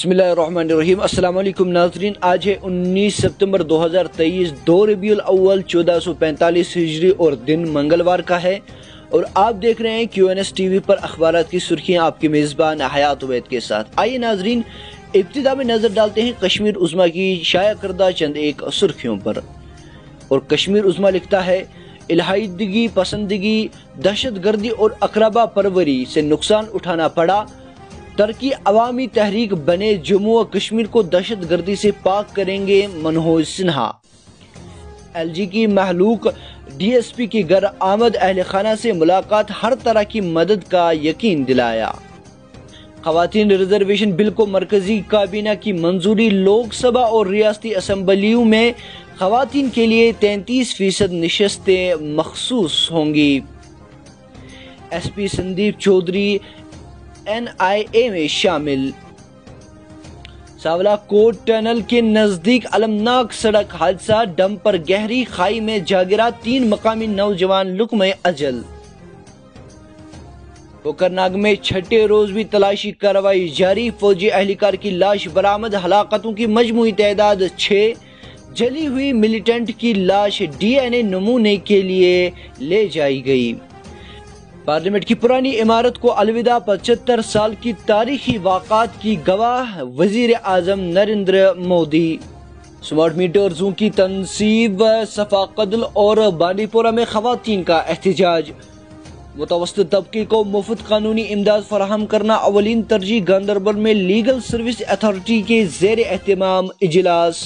बसमीम अल्लाम नाजरीन। आज है 19 सितंबर 2023 दो रबी अव्वल, चौदह सौ पैंतालीस हिजरी और दिन मंगलवार का है। और आप देख रहे हैं Q N S T V पर अखबार की सुर्खियाँ आपके मेज़बान हयात उबैद के साथ। आइए नाजरीन, इब्तदा में नज़र डालते हैं कश्मीर उज़मा की शाया करदा चंद एक सुर्खियों पर। और कश्मीर उज़मा लिखता है इलाहादगी पसंदगी दहशत गर्दी और अकरबा परवरी से नुकसान उठाना पड़ा। तरकी अवामी तहरीक बने जम्मू और कश्मीर को दहशत गर्दी से पाक करेंगे मनोज सिन्हा। एल जी की महलूक डी एस पी के घर आमद अहल खाना से मुलाकात हर तरह की मदद का यकीन दिलाया। खातन रिजर्वेशन बिल को मरकजी काबीना की मंजूरी लोकसभा और रियासती असम्बलियों में खातन के लिए तैंतीस फ़ीसद नशस्तें मखसूस होंगी। S P Sandeep Chaudhary NIA में शामिल। सावला कोट टनल के नज़दीक अलमनाक सड़क हादसा, डम पर गहरी खाई में जागिरा तीन मकामी नौजवान लुकम अजल। कोकरनाग में छठे रोज भी तलाशी कार्रवाई जारी, फौजी अहलकार की लाश बरामद, हलाकतों की मजमू तादाद छह, जली हुई मिलिटेंट की लाश डीएनए नमूने के लिए ले जाई गई। पार्लियामेंट की पुरानी इमारत को अलविदा पचहत्तर साल की तारीखी वाकत की गवाह वज़ीर आज़म नरेंद्र मोदी। स्मार्ट मीटर्सों की तनसीब, सफ़ा कदल और बांडीपोरा में खातन का एहतजाज। मुतवस्त तबके को मुफ़्त कानूनी इमदाद फराहम करना अवलिन तरजीह गांधरबल में लीगल सर्विस अथॉरिटी के जेर अहतमाम इजलास।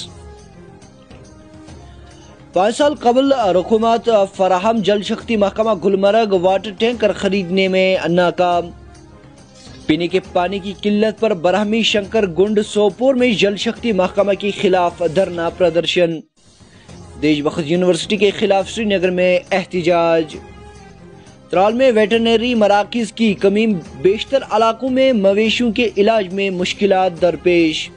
पाँच साल कबल रकूमत फराहम जल शक्ति महकमा गुलमर्ग वाटर टैंकर खरीदने में नाकाम। पीने के पानी की किल्लत पर बरहमी शंकर गुंड सोपोर में जल शक्ति महकमा के खिलाफ धरना प्रदर्शन। देशभक्त यूनिवर्सिटी के खिलाफ श्रीनगर में एहतजाज। त्राल में वेटरनरी मराकज की कमी, बेशतर इलाकों में मवेशियों के इलाज में मुश्किल दरपेश।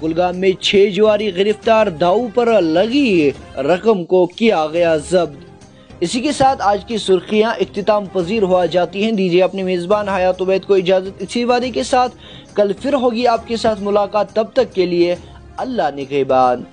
कुलगाम में छह जुआरी गिरफ़्तार दाऊ पर लगी रकम को किया गया जब्त। इसी के साथ आज की सुर्खियाँ इख्तिताम पजीर हुआ जाती हैं। दीजिए अपने मेज़बान हयात उबैद को इजाज़त। इसी वादे के साथ कल फिर होगी आपके साथ मुलाकात। तब तक के लिए अल्लाह निगहबान